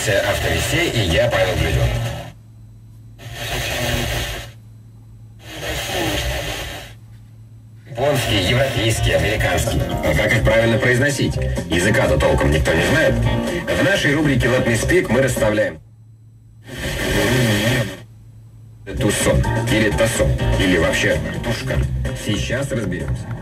Радиоверсия «Автовесей» и я, Павел Блюден. Японский, европейский, американский. А как их правильно произносить? Языка-то толком никто не знает. В нашей рубрике «Лотный спик» мы расставляем Тусон или Тасон, или вообще Тушкан. Сейчас разберемся.